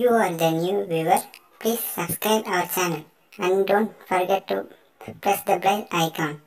You are the new viewer, please subscribe our channel and don't forget to press the bell icon.